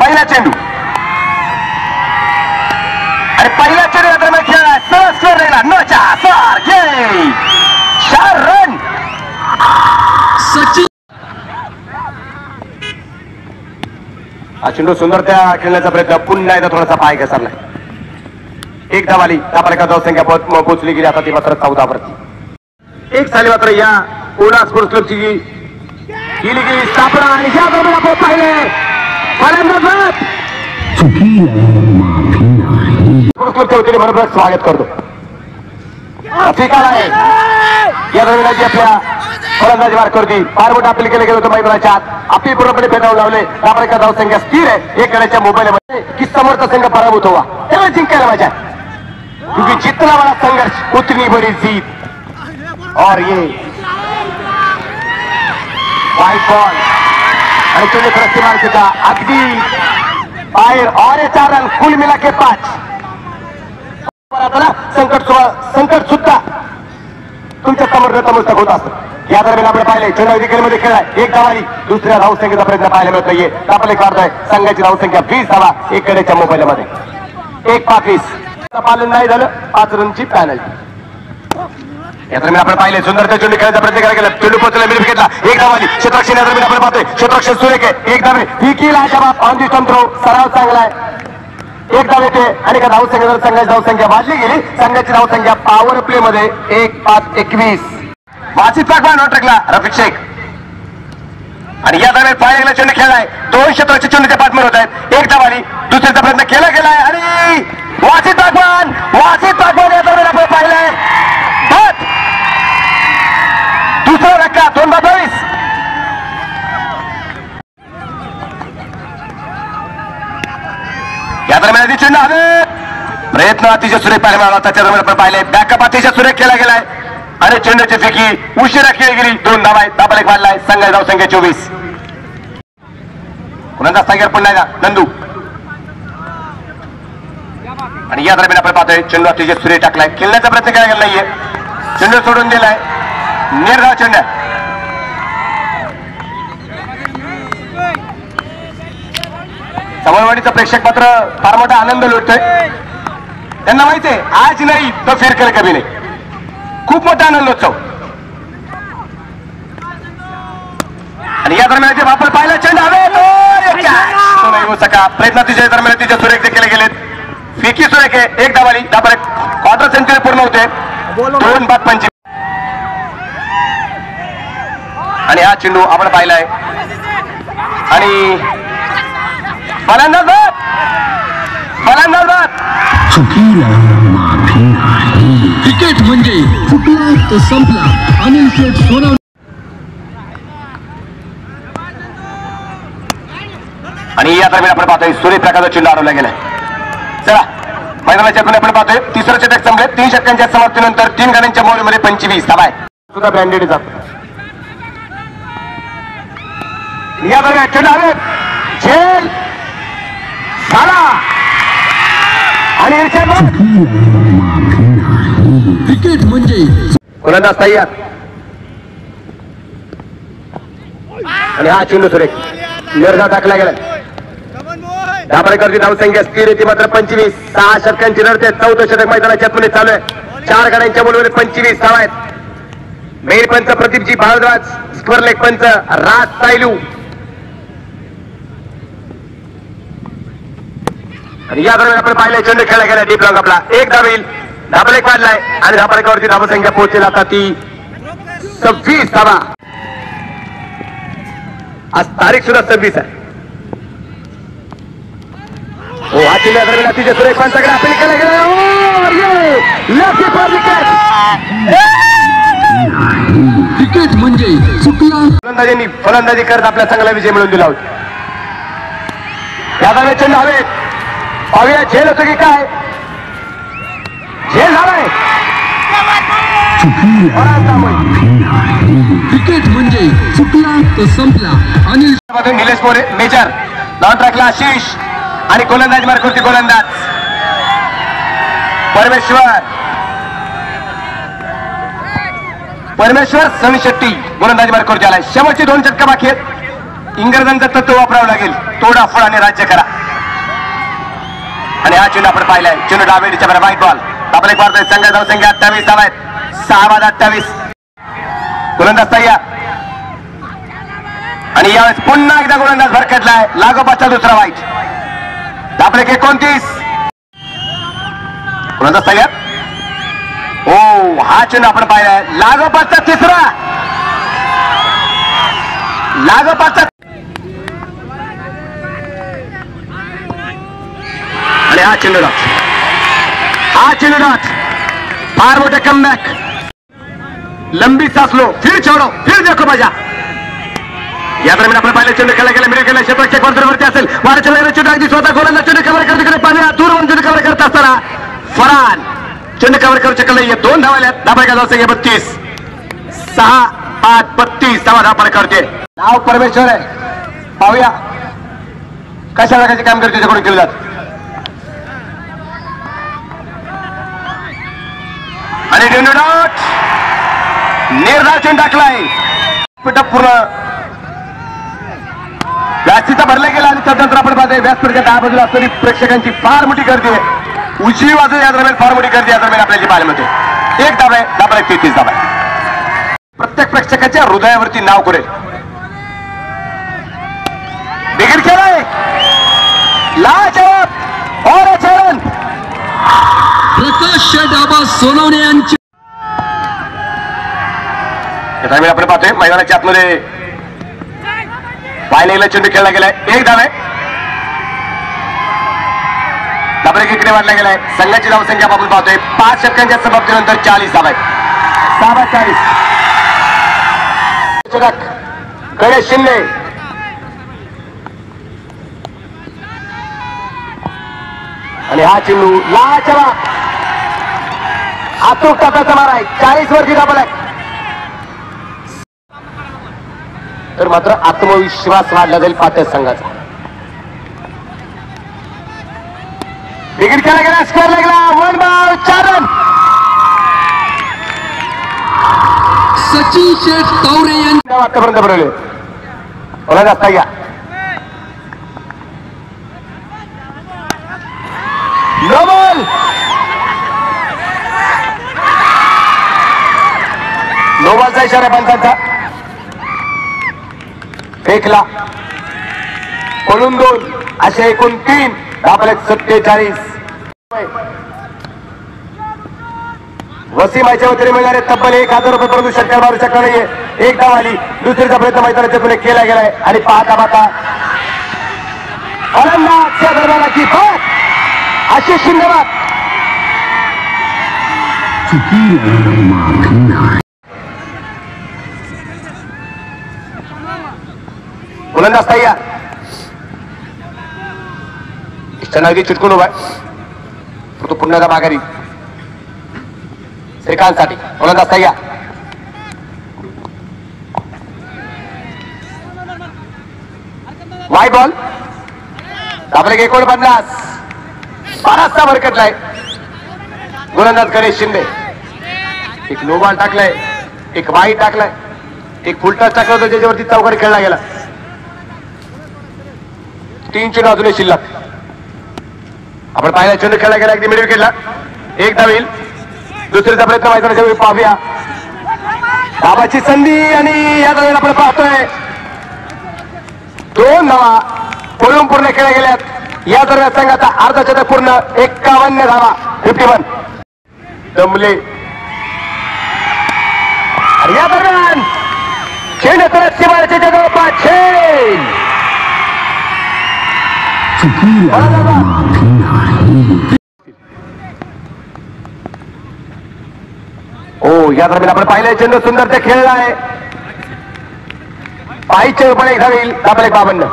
पहिला चेंडू. आणि पहिला चेंडू या दरम्यान खेळला सरळ स्कोर राहिला. न चार चार घे चार रन सचिन. हा चेंडू सुंदर त्या खेळण्याचा प्रयत्न. पुन्हा एकदा थोडासा पाय घसरलाय. एक धावाली. त्या जाऊ संख्या पोहोच- पोहोचली गेली. आता ती मात्र चौदा वरती. एक साली मात्र या ओला स्पोर्ट्स क्लबची केली गेली स्थापना. आणि या दरम्यान आपण पाहिले. स्वागत करतो स्वीकार आहे या दरम्यान जी आपल्या फलंदाजी मार्कावरती फार मोठं अपील केलं गेलं होतं मैदानाच्या आत आपली पूर्णपणे फेटाळून लावले त्यामुळे का धावसंख्या स्थिर आहे एक गड्याच्या मोबाईलमध्ये की समोरचा संघ पराभूत व्हा त्याला जिंकायला मज़ा क्योंकि जितना बड़ा संघर्ष उतनी बड़ी जीत। और ये वाईट बॉल आणि चेंडू प्रति सुद्धा अगदी बाहेर और चार रन कुल मिला के पाच. संकट संकट सुद्धा तुमच्यासमोर नतमस्तक होत असतं. या दरम्यान आपण पाहिले चेन्नई विकेटमध्ये खेळाय एक धावारी दुसऱ्या धावसंख्येचा प्रयत्न पाहायला मिळत नाहीये. आपले आहे. संघाची धावसंख्या वीस धावा एक कडेच्या मोबाईलमध्ये. एक पाच वीस. पालन नाही झालं. पाच रनची पॅनल्टी या दरम्यान आपण पाहिले सुंदर त्या चेंडू खेळायचा प्रयत्न करायला गेला चेंडू पोहोचला मिड घेतला एक धावाली. क्षेत्रक्षण या दरम्यान आपण पाहतोय. क्षेत्रक्षण सुरेख एक धावे विकील आहे जबाब ऑन दी थ्रो सराव चांगला आहे. एक धाव येते आणि का धाव संख्या संघाची धावसंख्या वाढली गेली. संघाची धावसंख्या पॉवर प्ले मध्ये एक पाच एकवीस. वाचित पाकवान नॉट्रेकला रफिक शेख. आणि या दरम्यान पायला चेंडू खेळलाय दोन क्षेत्राचे चेंडूच्या पाठमर होत आहेत. एक धाव आली दुसऱ्याचा प्रयत्न केला गेलाय आणि वाचित पाठवान वाचित पाठवान या दरम्यान आपण पाहिलंय. दुसरा धक्का या दरम्यान आधी हवे प्रयत्न अतिशय सुरेख पाहायला मिळाला त्याच्या दरम्यान आपण पाहिले बॅकअप अतिशय सुरेख केला गेलाय आणि चेंडूची फेकी उशिरा खेळली गेली दोन धावा आहेत दाबाला एक वाढलाय संघ धाव संख्या चोवीस कुणाचा संख्या पुन्हा ना नंदू आणि या दरम्यान आपण पाहतोय चेंडू अतिशय सुरेख टाकलाय खेळण्याचा प्रयत्न केला गेला नाहीये चेंडू सोडून दिलाय निर्धाव चेंडू आहे. प्रेक्षक मात्र फार मोठा आनंद लुटतोय. त्यांना माहिती आहे आज नाही तो फिर कर कभी नाही खूप मोठा आनंदोत्सव. आणि या दरम्यान जे वापर पाहिला चेंडू हवे सका. प्रयत्न तिच्या दरम्यान तिच्या सुरेख केले गेलेत. फिकी सुरेख आहे एक धावाली. दाबर क्वार्टर सेंचुरी पूर्ण होते. दोन बाद पंच आणि हा चेंडू आपण पाहिलाय. आणि फलंदाज! फलंदाज! क्रिकेट म्हणजे फुटला तो संपला अनिल शेठ सोनवणे. आणि या दरम्यान आपण पाहतोय सूर्यप्रकाशचा चेंडू हरवला गेलाय. चला मैदानाच्या आपण आपण पाहतोय तिसरं षटक संपले तीन षटकांच्या समाप्तीनंतर तीन गाड्यांच्या मोहरीमध्ये पंचवीस. धावा आहे सुद्धा ब्रँडेड जात. या दरम्यान चेंडू हवे झेल आणि. क्रिकेट म्हणजे? गोलंदाज तयार. आणि हा चेंडू सुरेख. निर्धाव टाकला गेला दाभडेकरची धावसंख्या स्थिर येते मात्र पंचवीस. सहा षटकांची लढते चौथं षटक मैदानाच्या पुढे चालू आहे. चार गाड्यांच्या मुलीमध्ये पंचवीस धावा आहेत. मेल पंच प्रदीपजी भारद्वाज स्क्वर लेग पंच राज सायलू. आणि या दरम्यान आपण पाहिले चेंडू खेळला गेला डीप लॉंग आपला. एक धाव येईल. एक वाढलाय. आणि धाबालेकावरती धावसंख्या पोहोचेल आता ती सव्वीस धावा. आज तारीख सुद्धा सव्वीस आहे. हो हा चिल्ल्या दरम्यान अतिशय सुरेख पंचाकडे अपील केला गेला. म्हणजे फलंदाजींनी फलंदाजी करत आपल्या चांगला विजय मिळवून दिला होता. या दरम्यान चेंडू हवे पाहूया झेल होतो की काय? झेल झालाय. क्रिकेट म्हणजे चुकला तो संपला. अनिल मधून निलेश मोरे मेजर. नॉन ट्रॅकला आशिष आणि गोलंदाज मार्कवरती गोलंदाज. परमेश्वर. परमेश्वर सनी शेट्टी गोलंदाजी मार्कवरती आलाय शेवटची दोन चटका बाकी आहेत. इंग्रजांचं तत्व वापरावं लागेल. तोडा आणि राज्य करा. आणि हा चेंडू आपण पाहिलाय. चेंडू डावेडीच्या बरं वाईट बॉल आपण एक मारतोय. संघ धाव अठ्ठावीस धाव आहेत सहा बाद अठ्ठावीस. गोलंदाज तय्या आणि यावेळेस पुन्हा एकदा गोलंदाज भरकटलाय लागोपाचा दुसरा वाईट आपण एकोणतीस. गोलंदाज तय्या ओ हा चेंडू आपण पाहिलाय. लागोपाचा तिसरा. लागोपाचा आणि हा चेंडू डॉट हा चेंडू डॉट फार मोठे कमबॅक लंबी सांस फिर छोडो. फिर देखो मजा. या दरम्यान आपण पाहिलं चेंडू खेळला गेला. मिरर केला क्षेत्राच्या कॉर्नरवरती असेल. वाराच्या लागला चेंडू अगदी स्वतः गोलांना चेंडू कव्हर करत तिकडे पाणी होऊन चेंडू कव्हर करत असताना फरान चेंडू कव्हर करू शकला नाहीये. दोन धावाल्या धाबा का जाऊ बत्तीस. सहा पाच बत्तीस. धावा धापड करते. नाव परमेश्वर आहे. पाहूया. कशा प्रकारचे काम करते त्याच्याकडून केलं जात आणि डेन्युडॉट निर्धाव चेंडू टाकलाय पिटअप पूर्ण. व्यासीचा भरला गेला आणि त्यानंतर आपण पाहतोय व्यासपीठच्या दहा बाजूला असणारी प्रेक्षकांची फार मोठी गर्दी आहे. उजवी बाजू या दरम्यान फार मोठी गर्दी या दरम्यान आपल्याची पाहायला मिळते. एक धाव आहे धाबा आहे तेहतीस धाव आहे. प्रत्येक प्रेक्षकाच्या हृदयावरती नाव करेल. बिगड केलाय. लाजवाब. और चरण डाबा सोनवणे यांची आपण पाहतोय मैदानाच्या आतमध्ये पाहिलेला चेंडू खेळला गेलाय. एक धाव आहे. डाबरेक इकडे वाढला गेलाय. संघाची धावसंख्या आपण पाहतोय. पाच षटकांच्या समाप्तीनंतर चाळीस धाव आहेत. सहा चाळीस. षटक. गणेश शिंदे. आणि हा चेंडू लाचवा आतूक टप्प्याचा मार आहे. चाळीस वरची डबल आहे. तर मात्र आत्मविश्वास वाढला जाईल पाटस संघाचा. विकेट केला गेला स्कोअर लागला वन बाल चार रन सचिन शेठ तावरे यांची आतापर्यंत बनवले मला जास्त घ्या नो बॉल नो बॉलचा इशारा पंचांचा फेकला. कोलून दोन. असे एकूण तीन. दाबलेत सत्तेचाळीस. वसीम याच्या वतीने मिळणारे तब्बल एक हजार रुपये परंतु शंकर मारू शकणार नाहीये एक धाव आली. दुसरीचा प्रयत्न मैदानाच्या पुढे केला गेलाय. आणि पाहता पाहता फलंदाजच्या दरम्यानाची बात आशिष शिंदेबाद गोलंदाज तयार इष्टन अगदी चिटकून उभा आहे. तो पुन्हा माघारी. श्रीकांतसाठी. गोलंदाज तयार वाय बॉल. आपले एकोणपन्नास बाराचा भरकटलाय गोलंदाज गणेश शिंदे. एक नो बॉल टाकलाय एक वाई टाकलाय एक फुलटॉस टाकला होता ज्याच्यावरती चौकारी खेळला गेला. तीन चेंडू शिल्लक. आपण पाहिला चेंडू खेळला गेला अगदी मिड विकेटला एक धाव येईल दुसरीचा प्रयत्न माहिती पाहूया. बाबाची संधी आणि या धावेला आपण पाहतोय. दोन धावा पळून पूर्ण खेळल्या गेल्यात. या दरम्यान संघाचा अर्धा शतक पूर्ण एक्कावन्न धावा फिफ्टी वन दमले या दरम्यान चेंडू तर शिवारच्या जवळपास छेड हो या दरम्यान आपण पाहिलंय. चेंडू सुंदर ते खेळला आहे. पायीचे पण एक धावेल आपण एक बावन्न.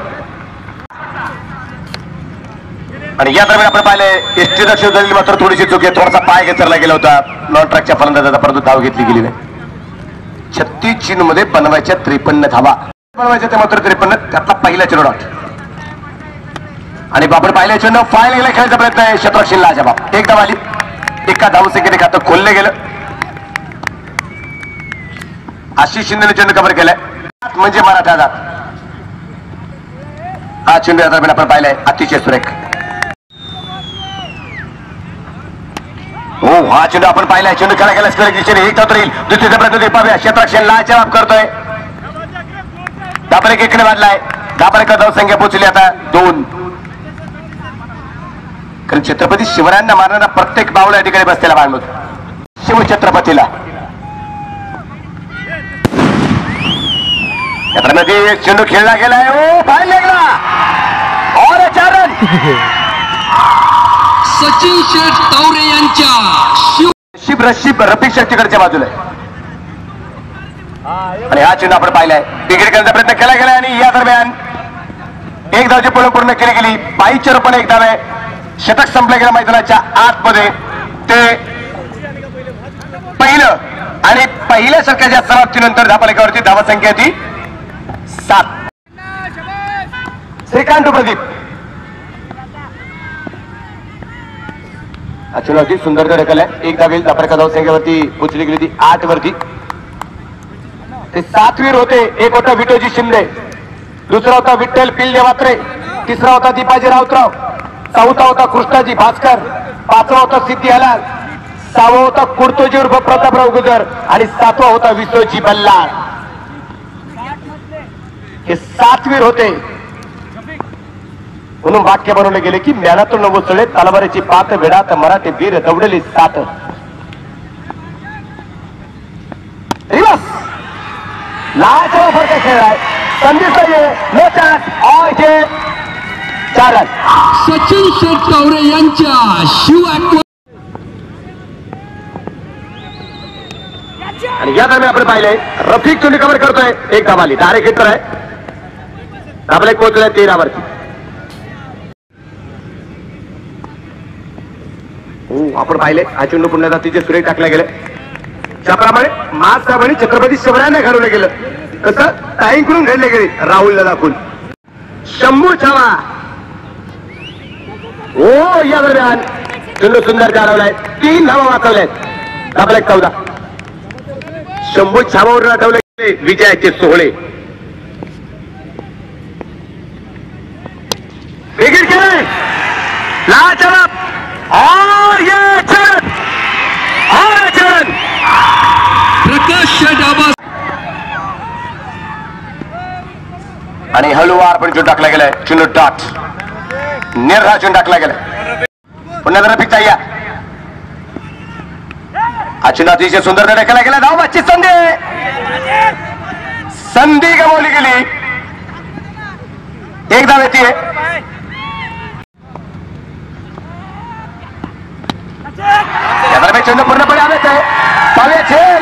आणि या दरम्यान आपण पाहिलंय एसटी दक्ष झालेली मात्र थोडीशी चुकी आहे. थोडासा पाय घसरला गेला होता. नॉन ट्रॅकच्या फलंदाजाचा परंतु धाव घेतली गेली नाही. छत्तीस चीन मध्ये बनवायच्या त्रेपन्न धावा बनवायच्या ते मात्र त्रेपन्न त्यातला पहिला चेंडू डॉट आणि आपण पाहिले चेंडू फायल गेला खेळायचा प्रयत्न आहे. शतक शिल्लाच्या बाब एक धाव आली. एका धाव धावसंख्येने खातं खोललं गेलं. आशिष शिंदेने चेंडू कव्हर केलाय. म्हणजे मराठा जात हा चेंडू या दरम्यान आपण पाहिलाय अतिशय सुरेख. हो हा चेंडू आपण पाहिलाय. चेंडू खेळा गेला स्क्वेअर दिशेने एक धावता येईल. दुसरीचा प्रयत्न पाहूया. क्षेत्रक्षण लाच जबाब करतोय. दाबरेक इकडे वाढलाय दाबरेकर धाव संख्या पोहोचली आता. दोन. कारण छत्रपती शिवरायांना मारणारा प्रत्येक बावला या ठिकाणी बसलेला बाळमूत शिवछत्रपतीला एक चेंडू खेळला गेलाय. ओ बाहेर लागला और चार रन. सचिन शेठ तावरे यांच्या शिव रशीब रशीब रफिक शक्तीकडच्या बाजूला आहे. आणि हा चेंडू आपण पाहिलाय. विकेट करण्याचा प्रयत्न केला गेला आणि या दरम्यान एक धावची पळ पूर्ण केली गेली. बाईचर पण एक धाव आहे. शतक संपल्या गेल्या मैदानाच्या आतमध्ये. ते पहिलं आणि पहिल्या षटकाच्या समाप्तीनंतर धापालेखावरती धावा संख्या ती सात. श्रीकांत प्रदीप. अच्छा अगदी सुंदर ढकल आहे एक धावेल धापरेका धाव संख्येवरती पोचली गेली होती आठ वरती. ते सातवीर होते. एक होता विटोजी शिंदे. दुसरा होता विठ्ठल पिल्ले मात्रे तिसरा होता दीपाजी राऊतराव. चौथा होता कृष्णाजी भास्कर पाचवा होता सिद्धी हलाल सहावा होता कुर्तोजी उर्फ प्रतापराव गुजर आणि सातवा होता विश्वजी बल्लाळ. हे सातवीर होते. म्हणून वाक्य बनवले गेले की ज्ञानातून नवसळे तलवारीची पात विडात मराठी वीर दौडली सात. रिवर्स! लाजवाब खेळ आहे संधी सय्ये no chance run Sachin Sheth Taware यांच्या शिव आणि या दरम्यान आपण पाहिलंय रफिक चुंडी कव्हर करतोय. एक धावाली डायरेक्ट हिटर आहे. धाबले पोहोचलाय तेरावरती. हो आपण पाहिले. हा चेंडू पुन्हा जातीचे सुरेख टाकले गेले. त्याप्रमाणे मास साहेबांनी छत्रपती शिवरायांना घडवलं गेलं. कसं? ताईंकडून घडले गेले. राहुलला दाखवून. शंभू छावा. हो या दरम्यान चेंडू सुंदर गाडवलाय तीन धावा वाचवल्यात. धाबले चौदा. शंभू छावावर आठवले विजयाचे सोहळे. विकेट केलंय लाजवाब और ये चरण और चरण प्रकाश शेठ आबा आणि हळूवार पण चून टाकला गेलाय. चुनू डॉट निर्धा टाकला गेला. पुन्हा जरा पिकता या. हा अतिशय सुंदर टाकला गेला. धावबाची संधी. संधी गमावली गेली. एक धाव येते पूर्णपणे आले आहे खेळ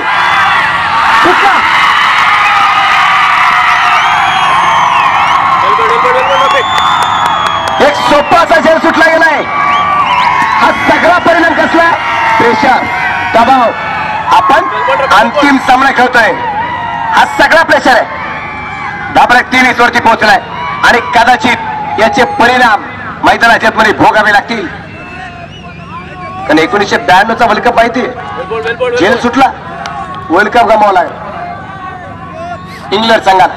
सोपा असा खेळ सुटला गेलाय हा सगळा परिणाम कसला? प्रेशर दबाव. आपण अंतिम सामना खेळतोय. हा सगळा प्रेशर आहे. दाबरा तीन वरती पोहोचलाय. आणि कदाचित याचे परिणाम मैदानाच्या मध्ये भोगावे लागतील. कारण एकोणीसशे ब्याण्णवचा वर्ल्ड कप माहिती जेल सुटला. वर्ल्ड कप गमावला इंग्लंड संघात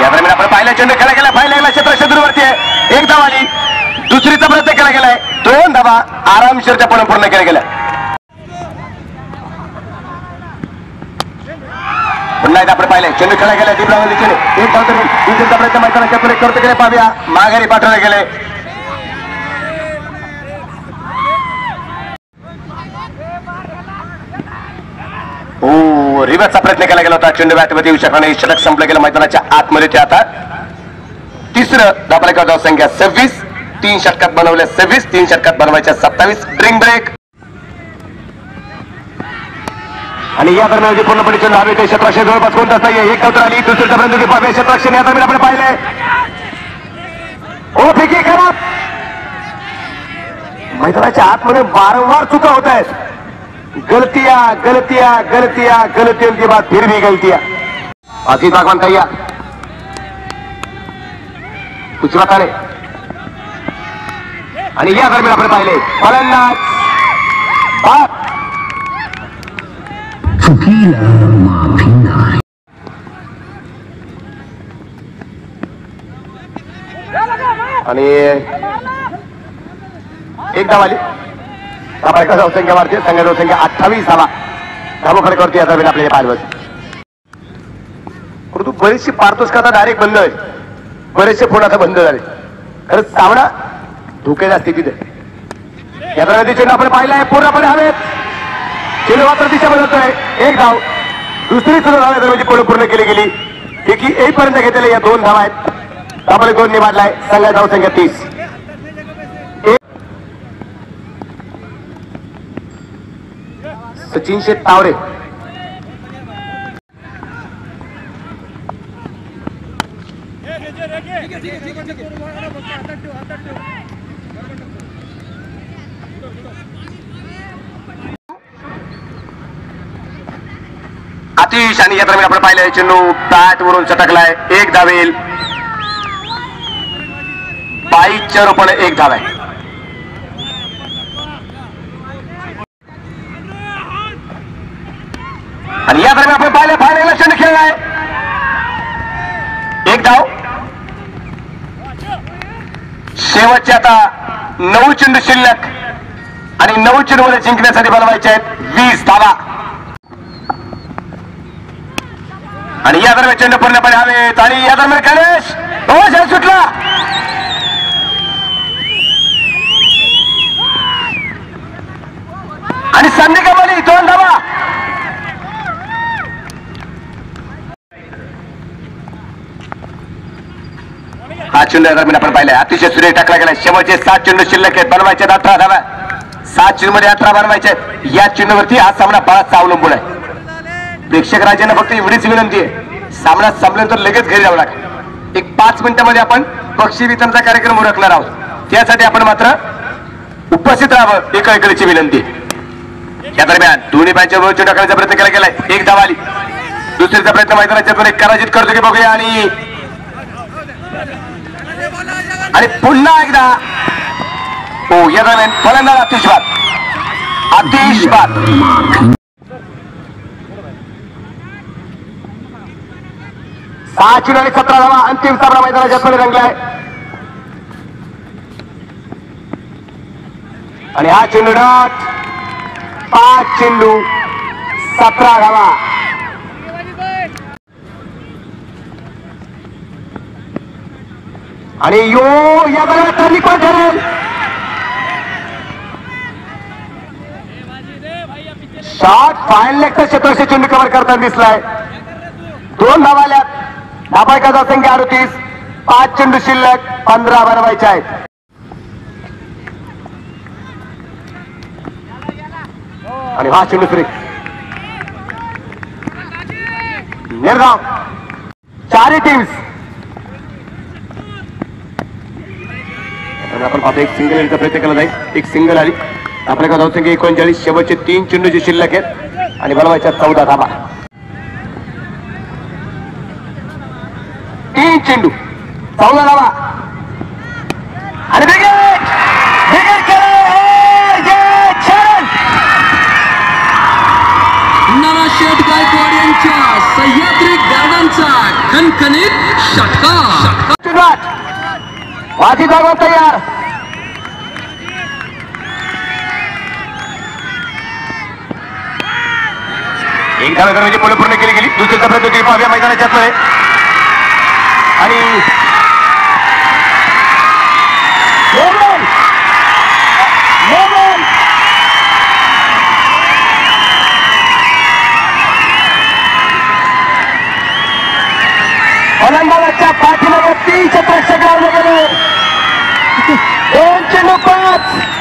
या दरम्यान आपण पाहिला चेंडू खेळा गेला पाहिला गेला क्षेत्र शत्रूवरती आहे. एक धाव आली. दुसरीचा प्रयत्न केला गेलाय. दोन धावा आरामशीरच्या पण पूर्ण केल्या गेल्या. पुन्हा एकदा आपण पाहिले. चेंडू खेळा गेला दीपराव दिशेने एक धाव तरी. दुसरीचा प्रयत्न मैदानाच्या पुढे करतो गेले पाहूया. माघारी पाठवले गेले हो रिव्हर्सचा प्रयत्न केला गेला होता. चेंडू बॅटमध्ये येऊ शकला नाही षटक संपलं गेलं मैदानाच्या आतमध्ये ते आता तिसरं दाबाला धाव संख्या सव्वीस तीन षटकात बनवल्या सव्वीस तीन षटकात बनवायच्या सत्तावीस. ड्रिंक ब्रेक आणि या दरम्यान जे पूर्णपणे चेंडू हवे ते क्षेत्राक्षे जवळपास कोणताच नाही एक धाव आली. दुसऱ्या पर्यंत ते पाहूया या दरम्यान आपण पाहिलंय ओ फेकी खराब. मैदानाच्या आतमध्ये वारंवार चुका होत आहेत. गलतिया गलतिया गलतिया गलतियों के बाद फिर भी गलतियां अति भागवान तैयार उजव्या हाताने आणि या दरम्यान आपण पाहिले फलंदाज चुकीला माफी नाही आणि एक धाव आली धाबा एका धावसंख्या संघ धावसंख्या अठ्ठावीस धावा धाबोखडे करते या दरम्यान आपल्याला पाहिलं परंतु बरीचशी पारतोषक आता डायरेक्ट बंद आहे बरेचसे फोन आता बंद झाले. खरंच सामना धोक्याच्या स्थितीत आहे. या दरम्यान चेंडू आपण पाहिला आहे पूर्णपणे हवेत. चेंडू मात्र दिशा बदलतोय. एक धाव. दुसरी सुरू धाव या दरम्यान पूर्ण पूर्ण केली गेली. एकी येईपर्यंत घेतलेल्या या दोन धावा आहेत. आपण दोन निवाडलाय. संघ धाव संख्या तीस. सचिन शेठ तावरे अतिश आणि या दरम्यान आपण पाहिलंय चेंडू बॅट वरून चटकलाय. एक धावेल. बाईकच्या रूपाने एक धाव आहे. आणि या दरम्यान आपण पाहिलं फायनल चेंडू खेळलाय एक धाव शेवटचे आता नऊ चेंडू शिल्लक आणि नऊ चेंडू मध्ये जिंकण्यासाठी बनवायचे आहेत. वीस धावा. आणि या दरम्यान चेंडू पूर्णपणे हवेत. आणि या दरम्यान गणेश. हो सुटला. आणि संधी कमाली दोन धावा. हा चेंडू दरम्यान आपण पाहिलाय अतिशय सुरेख टाकला गेला शेवटचे सात चेंडू शिल्लक आहेत. बनवायचे अठरा धावा. सात चेंडू मध्ये अठरा बनवायचे. या चेंडूवरती हा सामना बराचसा अवलंबून आहे. प्रेक्षक राजांना फक्त एवढीच विनंती आहे. सामना संपल्यानंतर लगेच घरी जावं लागेल. एक पाच मिनिटांमध्ये आपण पक्षी वितरणचा कार्यक्रम उरकणार आहोत. त्यासाठी आपण मात्र उपस्थित राहावं एका इकडेची विनंती या दरम्यान दोन्ही बॅचच्या वर चेंडू टाकण्याचा प्रयत्न केला गेलाय. एक धाव आली. दुसरीचा प्रयत्न मैदानाच्या एक कराजित करतो की बघूया आणि आणि पुन्हा एकदा हो या दरम्यान फलंदाज अतिशबाद अतिशबाद सहा चेंडू आणि सतरा धावा अंतिम सामना मैदानाच्या मध्ये रंगलाय. आणि हा चेंडू डॉट. पाच चेंडू सतरा धावा. आणि यो या दरम्यान कोण ठरेल शॉट फायनल लेगचा क्षेत्रक्षे चेंडू कव्हर करताना दिसलाय. दोन धावाल्यात. धाबा एका संख्या अडतीस? पाच चेंडू शिल्लक पंधरा बनवायचे आहेत. आणि हा चेंडू फ्री निर्धाव. चारही टीम्स आपण पाहतो एक सिंगल येण्याचा प्रयत्न केला जाईल. एक सिंगल आली. आपल्या का संख्या एकोणचाळीस शेवटचे तीन चेंडू जे शिल्लक आहेत. आणि बनवायच्या चौदा धाबा. तीन चेंडू. चौदा धाबा. आणि गायकवाड यांच्या सह्याद्री गार्डनचा षटकार. सुरुवात वाजी जागा तयार. एक धावे म्हणजे पुढे पूर्ण केली गेली दुसरी सफर केली पाव्या मैदानाच्या आतमध्ये. आणि मोगल! फलंदाजाच्या पाठीमागे तीनशे क्षेत्रक्षक लावले गेले दोन चेंडू पाच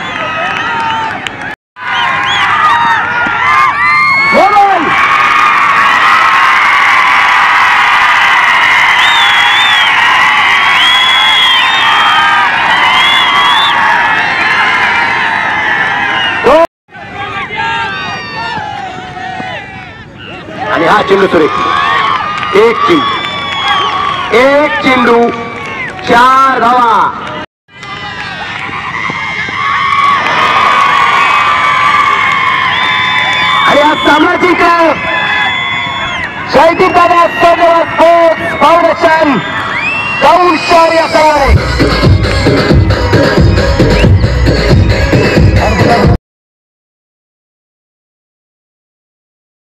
आणि हा चेंडू सुरेख. एक चेंडू एक चेंडू चार धावा. आणि आज सामाजिक जयदीप दादा स्पोर्ट्स फाउंडेशन दौड शहर या सवारे